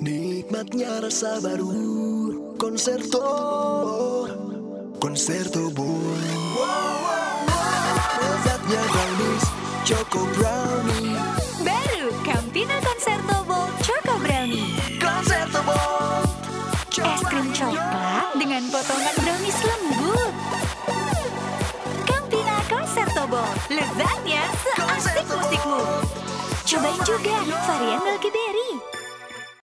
Nikmatnya rasa baru. Konserto Konserto boy Lezatnya brownies Choco brownie. Baru Campina Concerto Bowl Choco Brownie. Konserto Bowl Es krim coklat dengan potongan brownies lembut. Campina Concerto Bowl Lezatnya seasik musikmu. Cobain juga varian Milky Bear